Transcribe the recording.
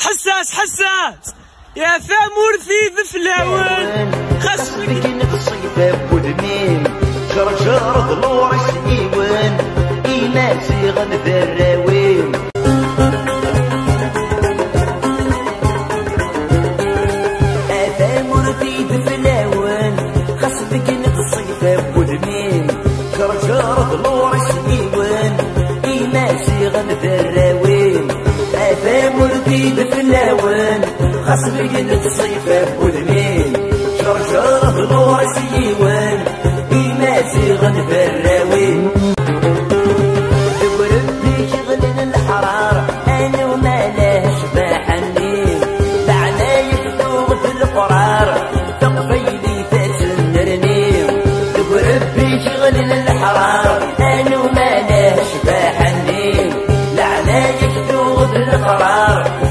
حساس حساس. يا ثامور في ذفلاون خاص بك نتصيف بودمين شرشر ضلوع السيوان إيماتي غنذراوين أثامر في ذفلاون خاص بك نتصيف بودمين شرشر ضلوع يديد في اللوان خاص بقد تصيفه بودمين شرشر ضلوع سيوان بما سيغن فراوين الحرارة أنا في القرار.